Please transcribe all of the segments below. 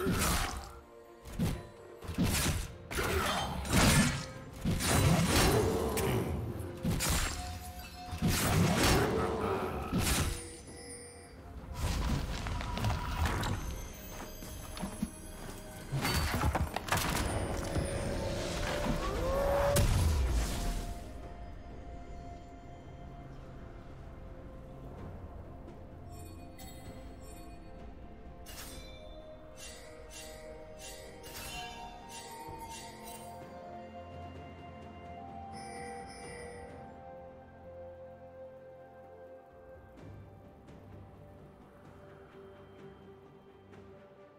Ugh.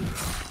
Yeah.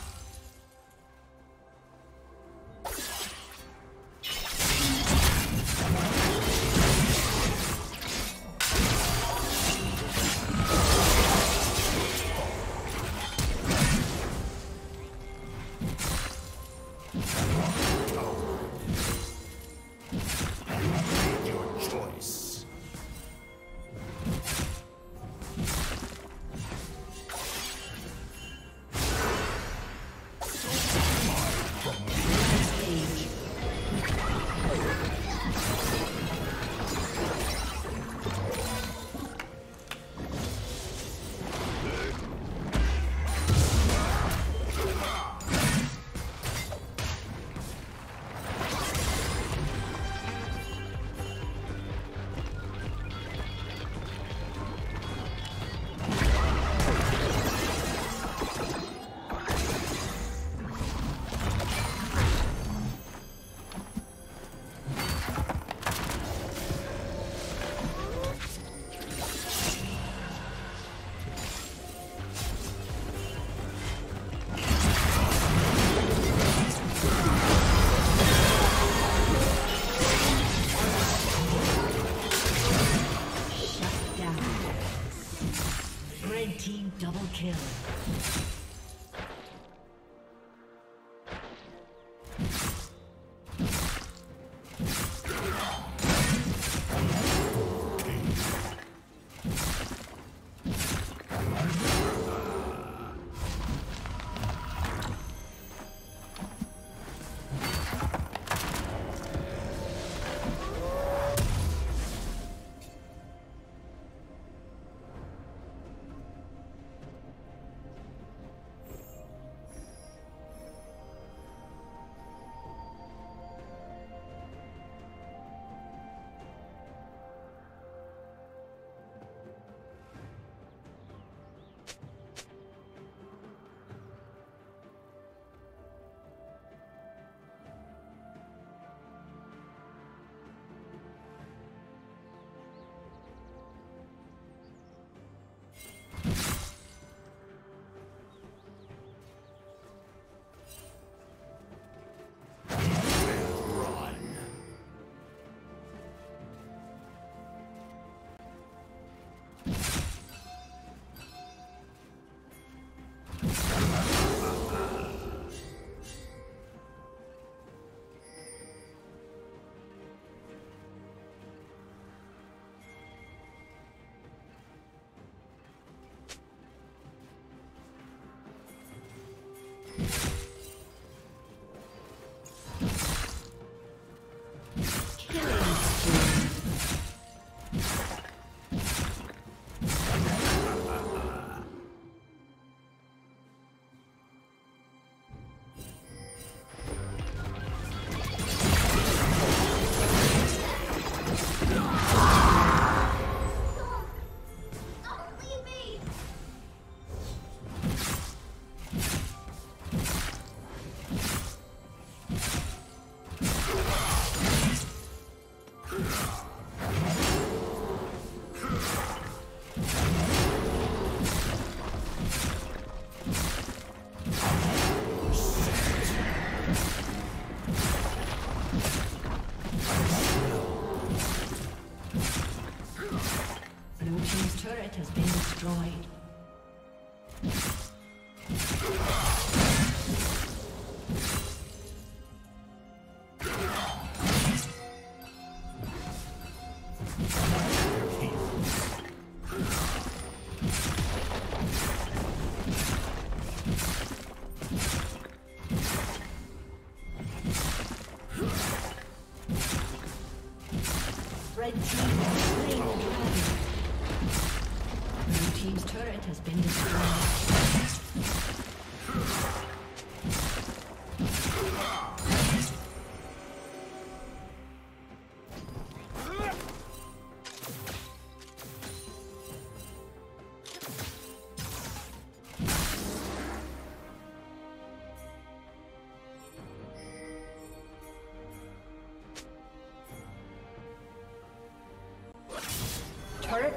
you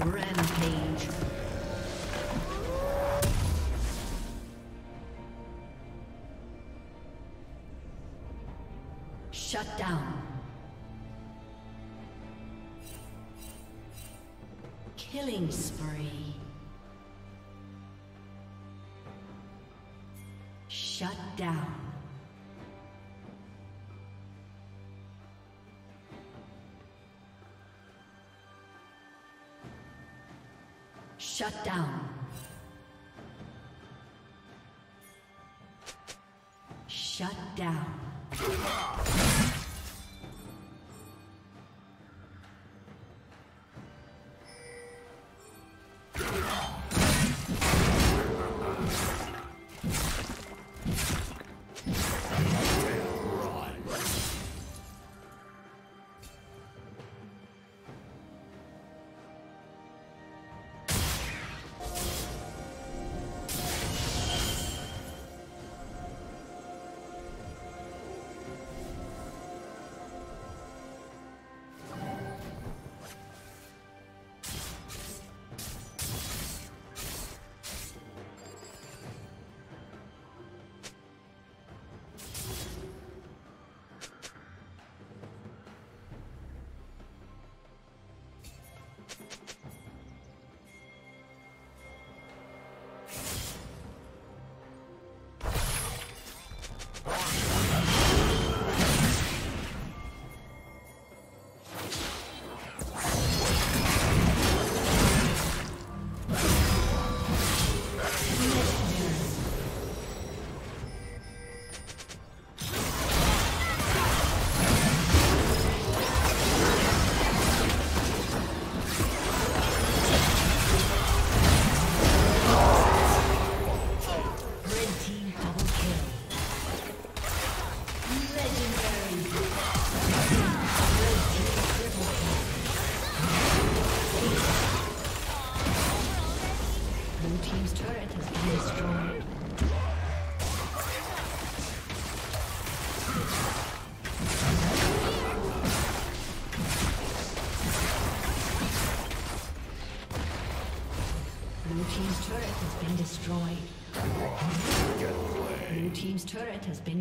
Shut Shut down.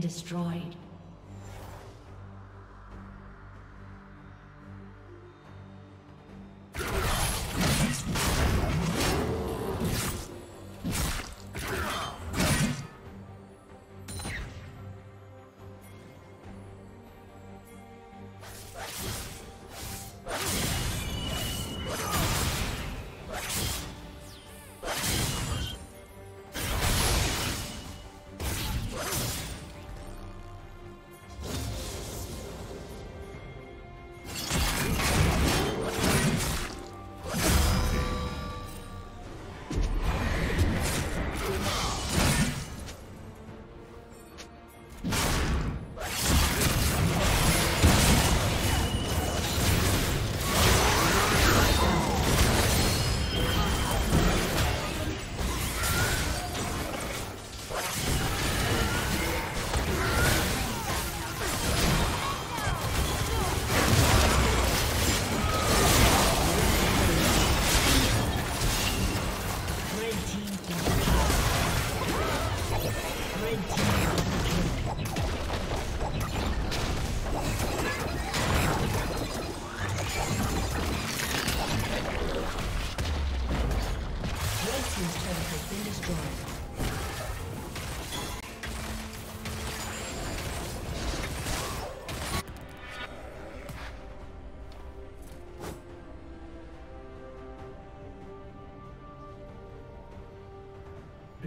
Destroyed.